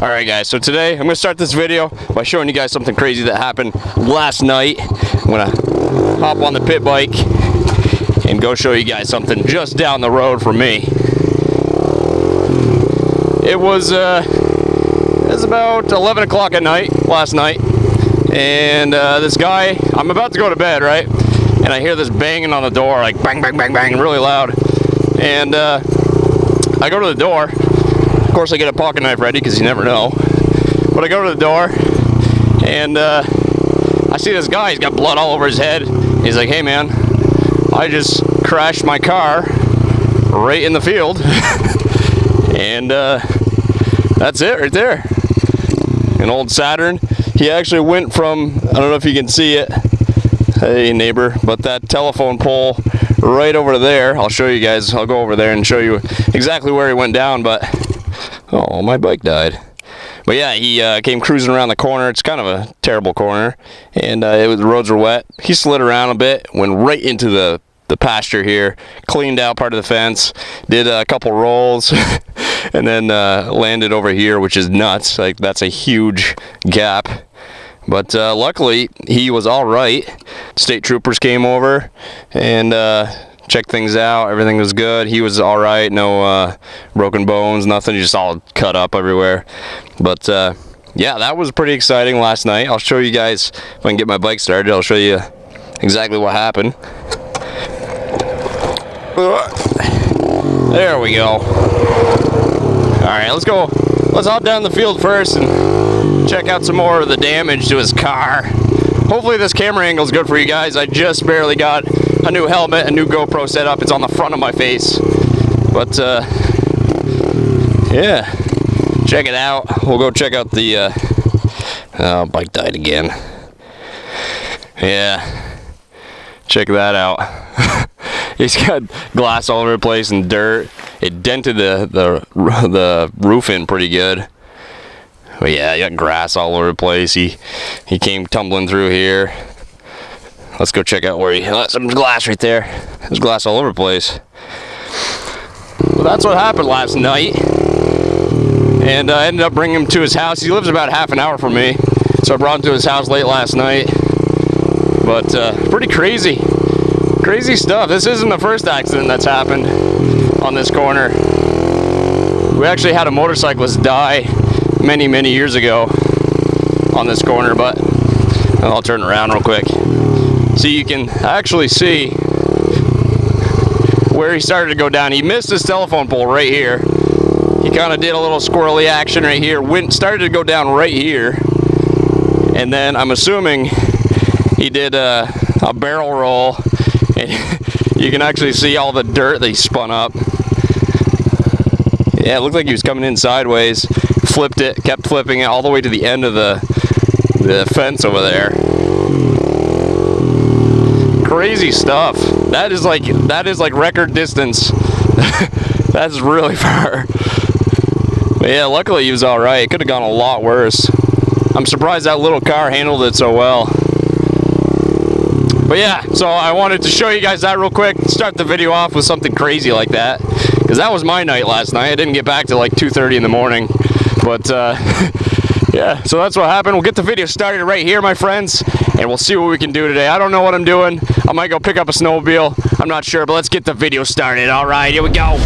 All right guys, so today I'm gonna start this video by showing you guys something crazy that happened last night. I'm gonna hop on the pit bike and go show you guys something just down the road from me. It was, uh, it was about 11 o'clock at night last night and uh, this guy, I'm about to go to bed, right? And I hear this banging on the door, like bang, bang, bang, bang, really loud. And uh, I go to the door. Of course, I get a pocket knife ready because you never know. But I go to the door and uh, I see this guy. He's got blood all over his head. He's like, "Hey, man, I just crashed my car right in the field, and uh, that's it right there. An old Saturn. He actually went from I don't know if you can see it. Hey, neighbor, but that telephone pole right over there. I'll show you guys. I'll go over there and show you exactly where he went down. But oh, my bike died. But yeah, he uh, came cruising around the corner. It's kind of a terrible corner, and uh, it was, the roads were wet. He slid around a bit, went right into the the pasture here, cleaned out part of the fence, did a couple rolls, and then uh, landed over here, which is nuts. Like that's a huge gap. But uh, luckily, he was all right. State troopers came over and uh, checked things out. Everything was good. He was all right. No uh, broken bones, nothing. Just all cut up everywhere. But uh, yeah, that was pretty exciting last night. I'll show you guys if I can get my bike started. I'll show you exactly what happened. There we go. All right, let's go. Let's hop down the field first and check out some more of the damage to his car. Hopefully this camera angle is good for you guys. I just barely got a new helmet, a new GoPro setup. It's on the front of my face. But uh, yeah, check it out. We'll go check out the, uh, oh, bike died again. Yeah, check that out. He's got glass all over the place and dirt. It dented the the the roof in pretty good. But yeah, you got grass all over the place. He he came tumbling through here. Let's go check out where he let some glass right there. There's glass all over the place. Well, that's what happened last night. And I ended up bringing him to his house. He lives about half an hour from me. So I brought him to his house late last night. But uh, pretty crazy. Crazy stuff. This isn't the first accident that's happened on this corner. We actually had a motorcyclist die many, many years ago on this corner, but I'll turn around real quick. So you can actually see where he started to go down. He missed his telephone pole right here. He kind of did a little squirrely action right here, went started to go down right here. And then I'm assuming he did a, a barrel roll And you can actually see all the dirt they spun up. Yeah, it looked like he was coming in sideways, flipped it, kept flipping it all the way to the end of the, the fence over there. Crazy stuff. That is like that is like record distance. That's really far. But yeah, luckily he was alright. It could have gone a lot worse. I'm surprised that little car handled it so well. But yeah, so I wanted to show you guys that real quick. Start the video off with something crazy like that. Because that was my night last night. I didn't get back to like 2.30 in the morning. But uh, yeah, so that's what happened. We'll get the video started right here, my friends. And we'll see what we can do today. I don't know what I'm doing. I might go pick up a snowmobile. I'm not sure, but let's get the video started. All right, here we go.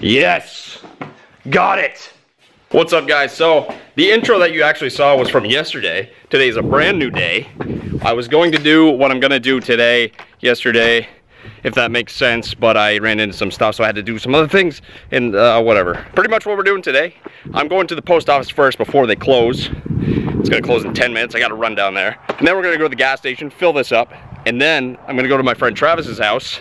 Yes! Got it! What's up guys? So, the intro that you actually saw was from yesterday. Today is a brand new day. I was going to do what I'm gonna do today, yesterday, if that makes sense, but I ran into some stuff, so I had to do some other things, and uh, whatever. Pretty much what we're doing today. I'm going to the post office first before they close. It's gonna close in 10 minutes, I gotta run down there. And then we're gonna go to the gas station, fill this up, and then I'm gonna go to my friend Travis's house,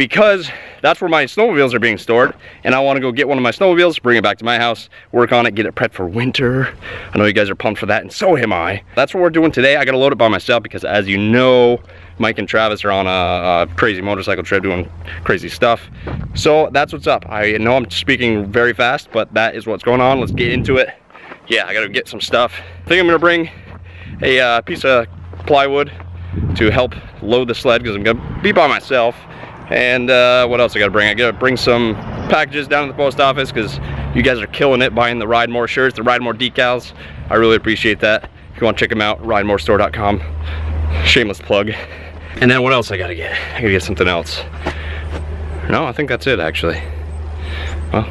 because that's where my snowmobiles are being stored and I want to go get one of my snowmobiles, bring it back to my house, work on it, get it prepped for winter. I know you guys are pumped for that and so am I. That's what we're doing today. I got to load it by myself because as you know, Mike and Travis are on a, a, crazy motorcycle trip doing crazy stuff. So that's what's up. I know I'm speaking very fast, but that is what's going on. Let's get into it. Yeah, I got to get some stuff. I think I'm going to bring a uh, piece of plywood to help load the sled because I'm gonna be by myself. And uh, what else I gotta bring? I gotta bring some packages down to the post office because you guys are killing it buying the Ride More shirts, the Ride More decals. I really appreciate that. If you want to check them out, ridemorestore.com. Shameless plug. And then what else I gotta get? I gotta get something else. No, I think that's it actually. Well.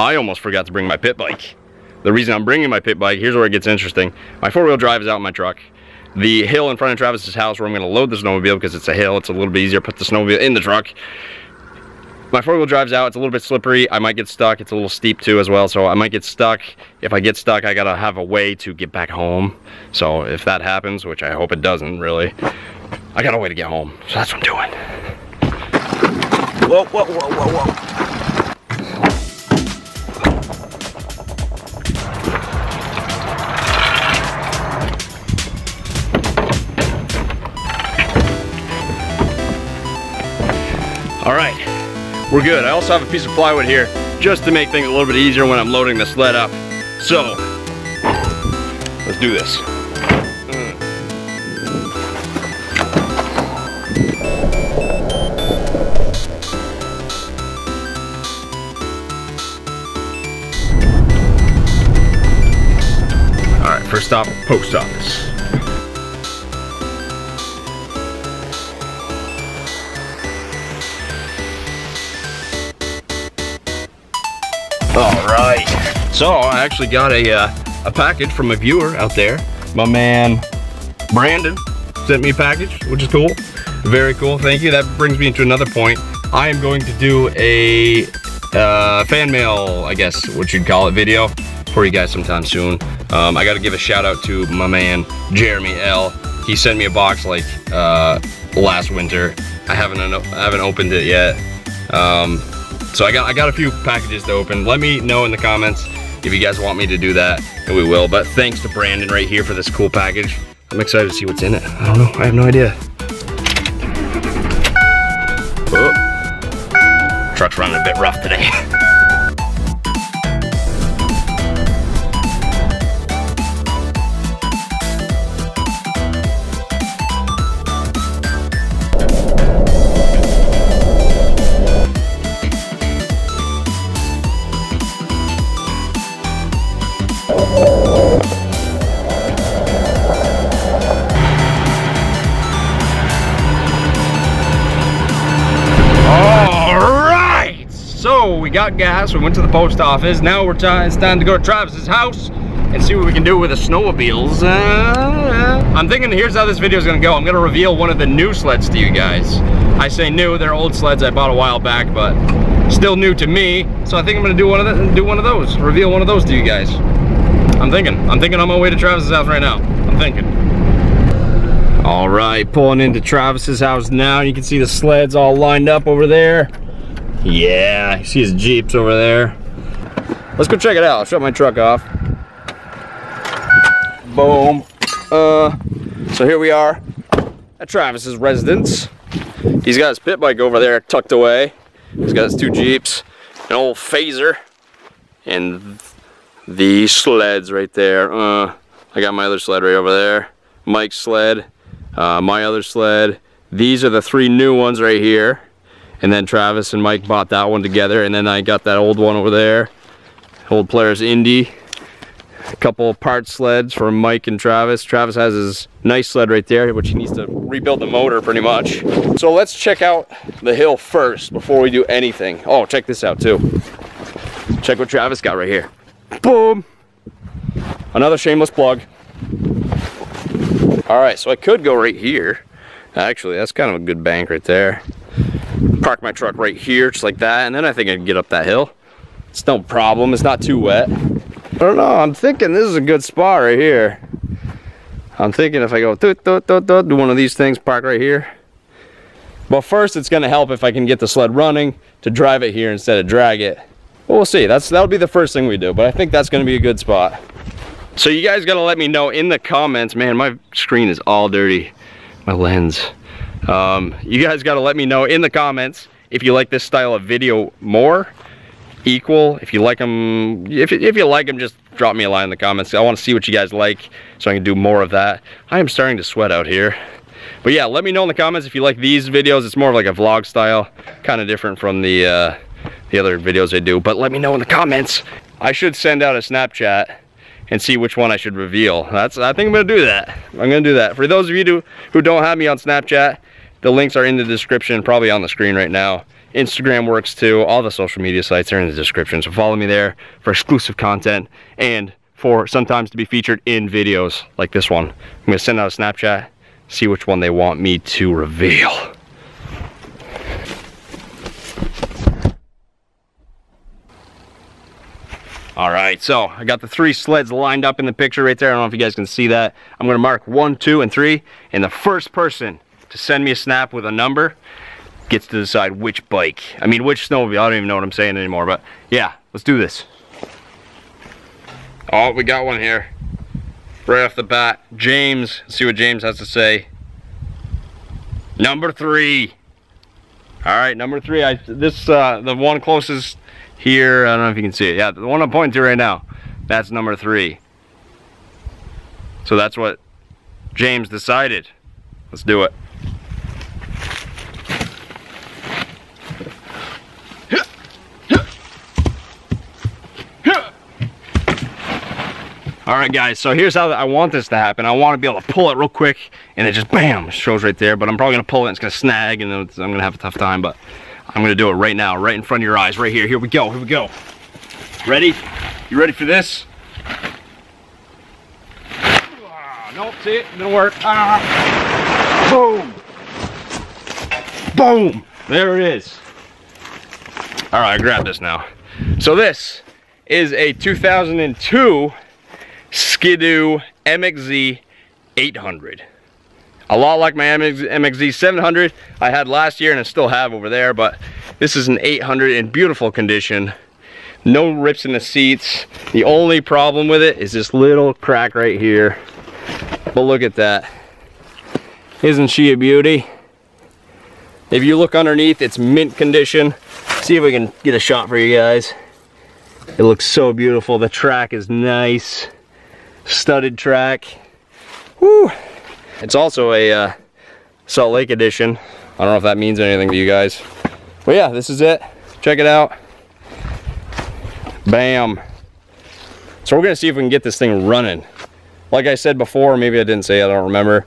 I almost forgot to bring my pit bike. The reason I'm bringing my pit bike, here's where it gets interesting. My four-wheel drive is out in my truck. The hill in front of Travis's house where I'm gonna load the snowmobile because it's a hill, it's a little bit easier to put the snowmobile in the truck. My four-wheel drive's out, it's a little bit slippery. I might get stuck, it's a little steep too as well, so I might get stuck. If I get stuck, I gotta have a way to get back home. So if that happens, which I hope it doesn't really, I got a way to get home. So that's what I'm doing. Whoa, whoa, whoa, whoa, whoa. All right, we're good. I also have a piece of plywood here just to make things a little bit easier when I'm loading the sled up. So, let's do this. All right, first stop, post office. So I actually got a, uh, a package from a viewer out there. My man, Brandon, sent me a package, which is cool. Very cool, thank you. That brings me into another point. I am going to do a uh, fan mail, I guess, what you'd call it, video for you guys sometime soon. Um, I gotta give a shout out to my man, Jeremy L. He sent me a box like uh, last winter. I haven't, I haven't opened it yet. Um, so I got, I got a few packages to open. Let me know in the comments if you guys want me to do that, we will. But thanks to Brandon right here for this cool package. I'm excited to see what's in it. I don't know, I have no idea. Oh. Truck's running a bit rough today. we got gas, we went to the post office. Now we're it's time to go to Travis's house and see what we can do with the snowmobiles. Uh, I'm thinking here's how this video is gonna go. I'm gonna reveal one of the new sleds to you guys. I say new, they're old sleds I bought a while back, but still new to me. So I think I'm gonna do one of the, do one of those, reveal one of those to you guys. I'm thinking, I'm thinking on my way to Travis's house right now. I'm thinking. All right, pulling into Travis's house now. You can see the sleds all lined up over there. Yeah, you see his Jeeps over there. Let's go check it out. I'll shut my truck off. Boom. Uh, so here we are at Travis's residence. He's got his pit bike over there tucked away. He's got his two Jeeps, an old Phazer, and the sleds right there. Uh, I got my other sled right over there. Mike's sled, uh, my other sled. These are the three new ones right here and then Travis and Mike bought that one together and then I got that old one over there. Old Polaris Indy. A couple part sleds for Mike and Travis. Travis has his nice sled right there which he needs to rebuild the motor pretty much. So let's check out the hill first before we do anything. Oh check this out too. Check what Travis got right here. Boom! Another shameless plug. All right so I could go right here. Actually that's kind of a good bank right there park my truck right here, just like that, and then I think I can get up that hill. It's no problem, it's not too wet. I don't know, I'm thinking this is a good spot right here. I'm thinking if I go do one of these things, park right here. But first it's gonna help if I can get the sled running to drive it here instead of drag it. But we'll see, that's that'll be the first thing we do, but I think that's gonna be a good spot. So you guys gotta let me know in the comments. Man, my screen is all dirty. My lens. Um, you guys gotta let me know in the comments if you like this style of video more, equal. If you like them, if, if you like them, just drop me a line in the comments. I wanna see what you guys like so I can do more of that. I am starting to sweat out here. But yeah, let me know in the comments if you like these videos. It's more of like a vlog style, kind of different from the, uh, the other videos I do. But let me know in the comments. I should send out a Snapchat and see which one I should reveal. That's I think I'm gonna do that. I'm gonna do that. For those of you do, who don't have me on Snapchat, the links are in the description, probably on the screen right now. Instagram works too. All the social media sites are in the description. So follow me there for exclusive content and for sometimes to be featured in videos like this one. I'm gonna send out a Snapchat, see which one they want me to reveal. All right, so I got the three sleds lined up in the picture right there. I don't know if you guys can see that. I'm gonna mark one, two, and three, and the first person to send me a snap with a number gets to decide which bike. I mean, which snowmobile. I don't even know what I'm saying anymore, but yeah, let's do this. Oh, we got one here. Right off the bat. James, let's see what James has to say. Number three. All right, number three. I this uh, the one closest here. I don't know if you can see it. Yeah, the one I'm pointing to right now. That's number three. So that's what James decided. Let's do it. All right, guys, so here's how I want this to happen. I want to be able to pull it real quick, and it just, bam, shows right there, but I'm probably going to pull it, and it's going to snag, and then I'm going to have a tough time, but I'm going to do it right now, right in front of your eyes, right here. Here we go, here we go. Ready? You ready for this? Ah, nope, see it? Didn't work. Ah. Boom! Boom! There it is. All right, I grab this now. So this is a 2002 Ski-Doo MXZ 800. A lot like my MXZ 700 I had last year and I still have over there, but this is an 800 in beautiful condition. No rips in the seats. The only problem with it is this little crack right here. But look at that. Isn't she a beauty? If you look underneath, it's mint condition. See if we can get a shot for you guys. It looks so beautiful. The track is nice studded track. Woo! It's also a uh, Salt Lake edition. I don't know if that means anything to you guys. But yeah, this is it. Check it out. Bam. So we're gonna see if we can get this thing running. Like I said before, maybe I didn't say, I don't remember.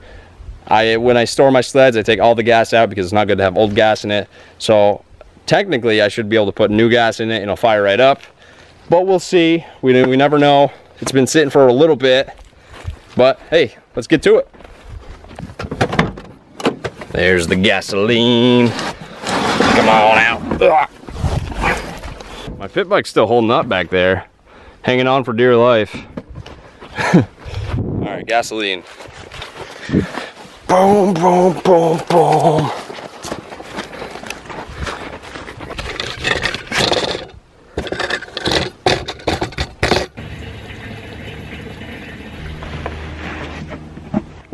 I When I store my sleds, I take all the gas out because it's not good to have old gas in it. So technically I should be able to put new gas in it and it'll fire right up. But we'll see. We, we never know. It's been sitting for a little bit, but hey, let's get to it. There's the gasoline. Come on out. Ugh. My pit bike's still holding up back there, hanging on for dear life. All right, gasoline. Boom, boom, boom, boom.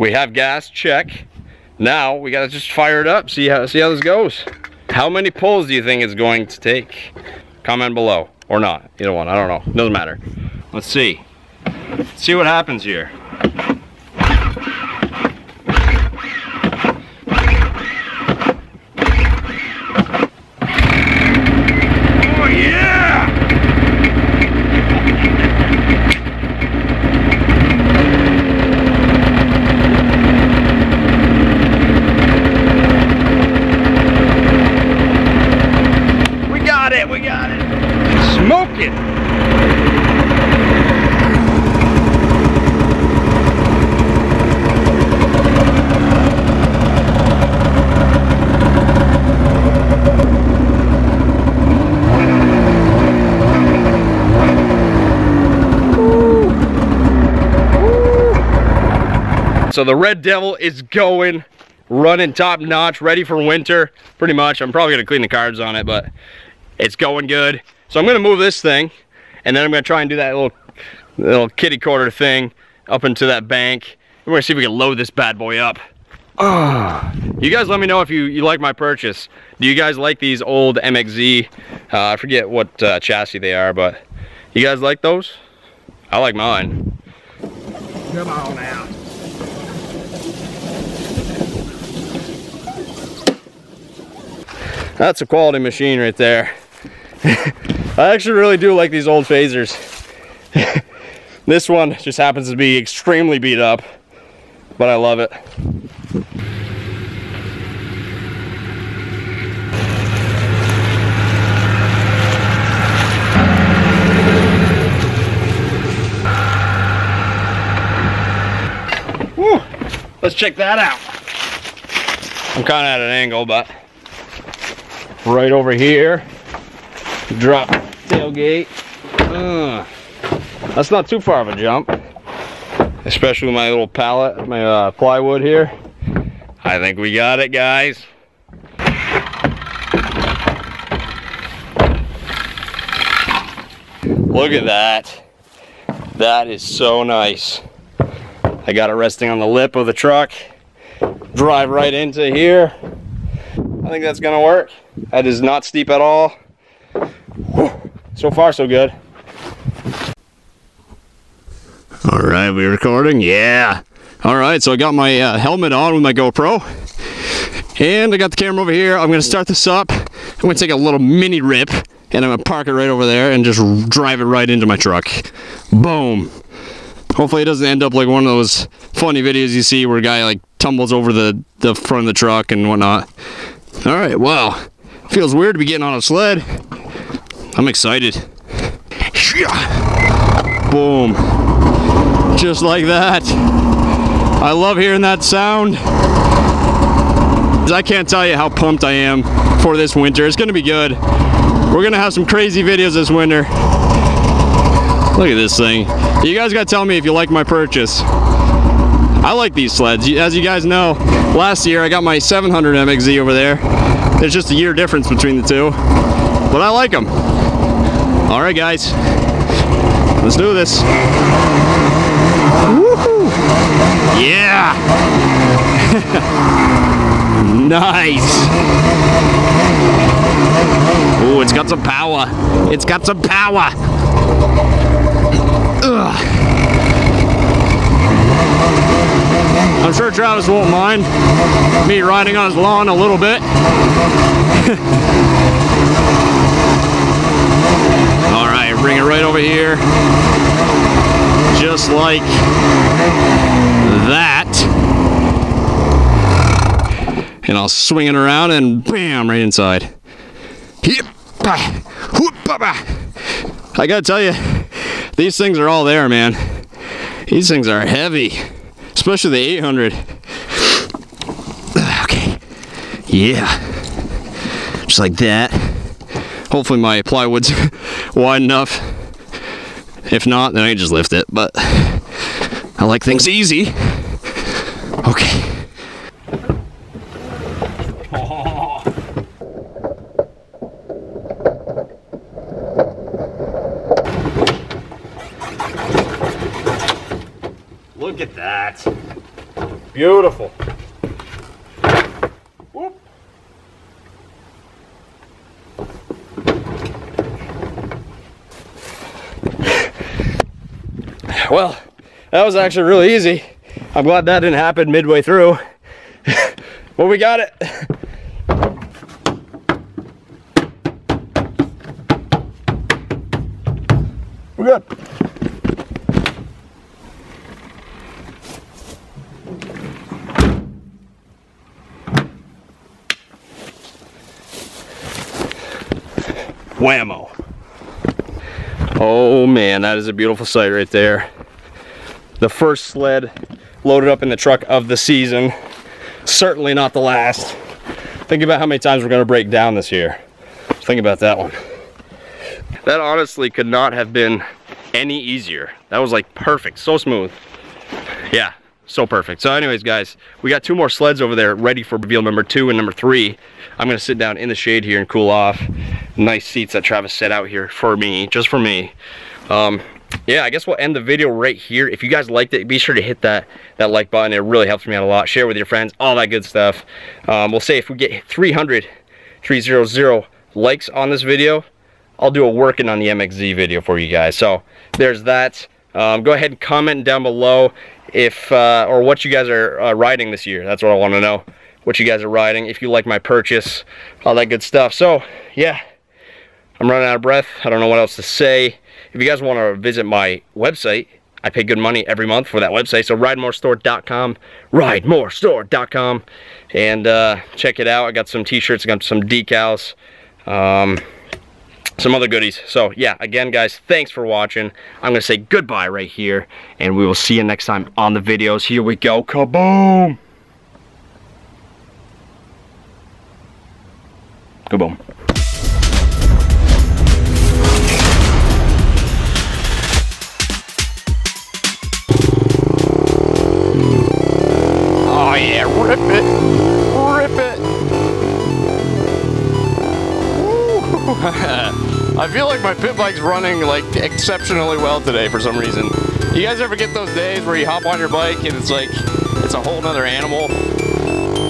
We have gas, check. Now we gotta just fire it up, see how, see how this goes. How many pulls do you think it's going to take? Comment below, or not, either one, I don't know, doesn't matter. Let's see, Let's see what happens here. So the Red Devil is going, running top notch, ready for winter, pretty much. I'm probably gonna clean the carbs on it, but it's going good. So I'm gonna move this thing, and then I'm gonna try and do that little little kitty corner thing up into that bank. We're gonna see if we can load this bad boy up. Oh. You guys let me know if you, you like my purchase. Do you guys like these old MXZ? Uh, I forget what uh, chassis they are, but you guys like those? I like mine. Come on now. That's a quality machine right there. I actually really do like these old Phazers. this one just happens to be extremely beat up, but I love it. Woo. Let's check that out. I'm kind of at an angle, but right over here, drop tailgate. Uh, that's not too far of a jump, especially with my little pallet, my uh, plywood here. I think we got it, guys. Look at that. That is so nice. I got it resting on the lip of the truck. Drive right into here. I think that's gonna work. That is not steep at all. So far, so good. All right, we recording? Yeah. All right, so I got my uh, helmet on with my GoPro. And I got the camera over here. I'm gonna start this up. I'm gonna take a little mini rip and I'm gonna park it right over there and just drive it right into my truck. Boom. Hopefully it doesn't end up like one of those funny videos you see where a guy like tumbles over the, the front of the truck and whatnot. All right, wow. Feels weird to be getting on a sled. I'm excited. Boom. Just like that. I love hearing that sound. I can't tell you how pumped I am for this winter. It's gonna be good. We're gonna have some crazy videos this winter. Look at this thing. You guys gotta tell me if you like my purchase. I like these sleds. As you guys know, last year I got my 700 MXZ over there. There's just a year difference between the two, but I like them. All right, guys, let's do this. Yeah. nice. Oh, it's got some power. It's got some power. Ugh. I'm sure Travis won't mind me riding on his lawn a little bit. All right, bring it right over here. Just like that. And I'll swing it around and bam, right inside. I gotta tell you, these things are all there, man. These things are heavy, especially the 800. Okay, yeah, just like that. Hopefully my plywood's wide enough. If not, then I can just lift it, but I like things easy. Okay. Look at that. Beautiful. Whoop. Well, that was actually really easy. I'm glad that didn't happen midway through. well, we got it. Whammo. Oh man, that is a beautiful sight right there. The first sled loaded up in the truck of the season. Certainly not the last. Think about how many times we're gonna break down this year. Think about that one. That honestly could not have been any easier. That was like perfect, so smooth. Yeah, so perfect. So anyways, guys, we got two more sleds over there ready for reveal number two and number three. I'm gonna sit down in the shade here and cool off. Nice seats that Travis set out here for me, just for me. Um, yeah, I guess we'll end the video right here. If you guys liked it, be sure to hit that that like button. It really helps me out a lot. Share with your friends, all that good stuff. Um, we'll say if we get 300, 300 likes on this video, I'll do a working on the MXZ video for you guys. So there's that. Um, go ahead and comment down below if uh, or what you guys are uh, riding this year. That's what I want to know. What you guys are riding. If you like my purchase, all that good stuff. So yeah, I'm running out of breath. I don't know what else to say. If you guys want to visit my website, I pay good money every month for that website. So ridemorestore.com, ridemorestore.com, and uh, check it out. I got some t-shirts, I got some decals. Um, some other goodies. So yeah, again guys, thanks for watching. I'm gonna say goodbye right here, and we will see you next time on the videos. Here we go, kaboom! Kaboom. Oh yeah, rip it! I feel like my pit bike's running like exceptionally well today for some reason. You guys ever get those days where you hop on your bike and it's like, it's a whole nother animal?